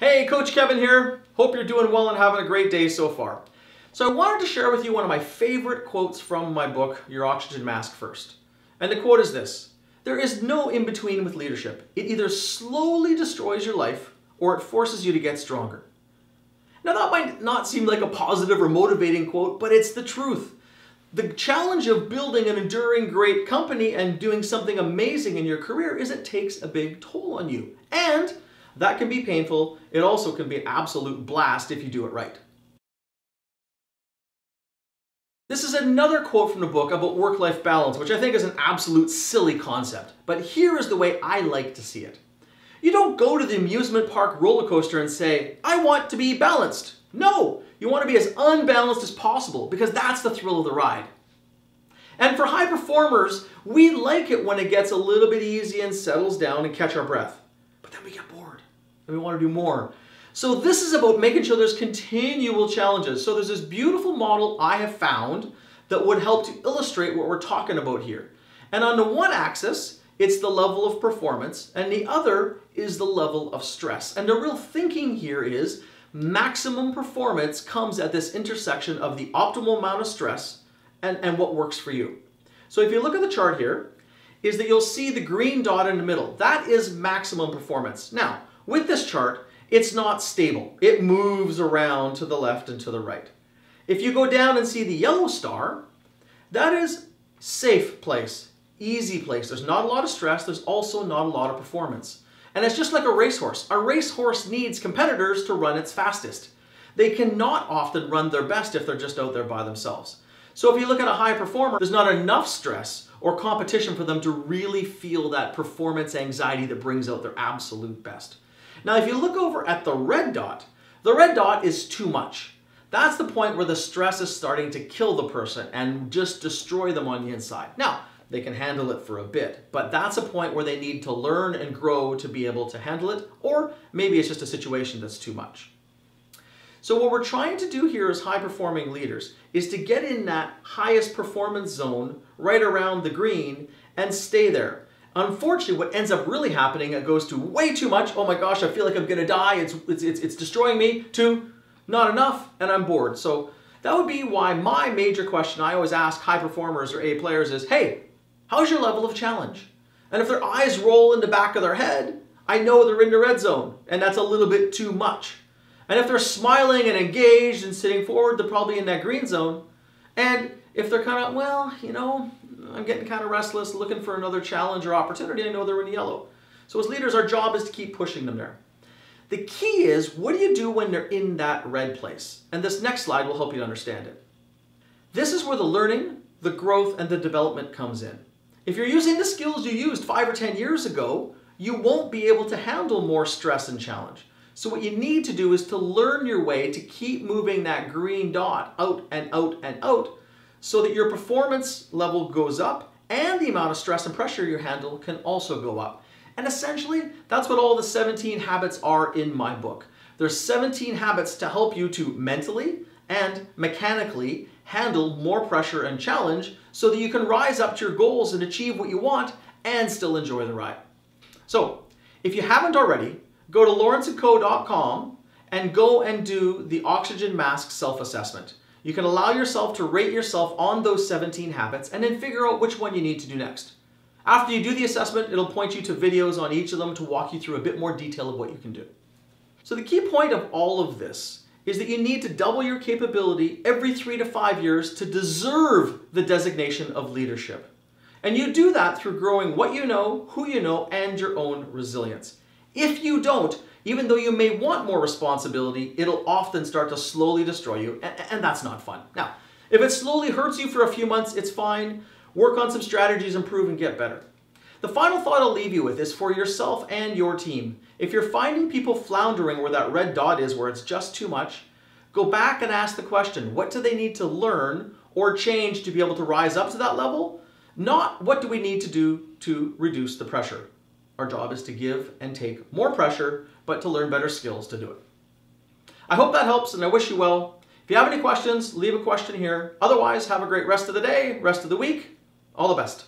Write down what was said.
Hey, Coach Kevin here. Hope you're doing well and having a great day so far. So I wanted to share with you one of my favorite quotes from my book, Your Oxygen Mask First. And the quote is this, there is no in-between with leadership. It either slowly destroys your life or it forces you to get stronger. Now that might not seem like a positive or motivating quote, but it's the truth. The challenge of building an enduring great company and doing something amazing in your career is it takes a big toll on you. And that can be painful. It also can be an absolute blast if you do it right. This is another quote from the book about work-life balance, which I think is an absolute silly concept. But here is the way I like to see it. You don't go to the amusement park roller coaster and say, I want to be balanced. No, you want to be as unbalanced as possible because that's the thrill of the ride. And for high performers, we like it when it gets a little bit easy and settles down and catch our breath. But then we get bored and we want to do more. So this is about making sure there's continual challenges. So there's this beautiful model I have found that would help to illustrate what we're talking about here. And on the one axis, it's the level of performance, and the other is the level of stress. And the real thinking here is maximum performance comes at this intersection of the optimal amount of stress and, and what works for you. So if you look at the chart here, is that you'll see the green dot in the middle. That is maximum performance. Now, with this chart, it's not stable. It moves around to the left and to the right. If you go down and see the yellow star, that is safe place, easy place. There's not a lot of stress. There's also not a lot of performance. And it's just like a racehorse. A racehorse needs competitors to run its fastest. They cannot often run their best if they're just out there by themselves. So if you look at a high performer, there's not enough stress or competition for them to really feel that performance anxiety that brings out their absolute best. Now, if you look over at the red dot, the red dot is too much. That's the point where the stress is starting to kill the person and just destroy them on the inside. Now, they can handle it for a bit, but that's a point where they need to learn and grow to be able to handle it, or maybe it's just a situation that's too much. So what we're trying to do here as high-performing leaders is to get in that highest performance zone right around the green and stay there. Unfortunately, what ends up really happening, it goes to way too much, oh my gosh, I feel like I'm gonna die, it's, it's, it's, it's destroying me, to not enough, and I'm bored. So that would be why my major question I always ask high performers or A players is, hey, how's your level of challenge? And if their eyes roll in the back of their head, I know they're in the red zone, and that's a little bit too much. And if they're smiling and engaged and sitting forward, they're probably in that green zone. And if they're kind of, well, you know, I'm getting kind of restless, looking for another challenge or opportunity, I know they're in yellow. So as leaders, our job is to keep pushing them there. The key is, what do you do when they're in that red place? And this next slide will help you understand it. This is where the learning, the growth, and the development comes in. If you're using the skills you used five or 10 years ago, you won't be able to handle more stress and challenge. So what you need to do is to learn your way to keep moving that green dot out and out and out so that your performance level goes up and the amount of stress and pressure you handle can also go up. And essentially, that's what all the 17 habits are in my book. There's 17 habits to help you to mentally and mechanically handle more pressure and challenge so that you can rise up to your goals and achieve what you want and still enjoy the ride. So, if you haven't already, go to lawrenceandco.com and go and do the oxygen mask self-assessment. You can allow yourself to rate yourself on those 17 habits and then figure out which one you need to do next. After you do the assessment, it'll point you to videos on each of them to walk you through a bit more detail of what you can do. So the key point of all of this is that you need to double your capability every three to five years to deserve the designation of leadership. And you do that through growing what you know, who you know, and your own resilience. If you don't, even though you may want more responsibility, it'll often start to slowly destroy you, and, that's not fun. Now, if it slowly hurts you for a few months, it's fine. Work on some strategies, improve, and get better. The final thought I'll leave you with is for yourself and your team. If you're finding people floundering where that red dot is, where it's just too much, go back and ask the question, what do they need to learn or change to be able to rise up to that level? Not what do we need to do to reduce the pressure. Our job is to give and take more pressure, but to learn better skills to do it. I hope that helps and I wish you well. If you have any questions, leave a question here. Otherwise, have a great rest of the day, rest of the week. All the best.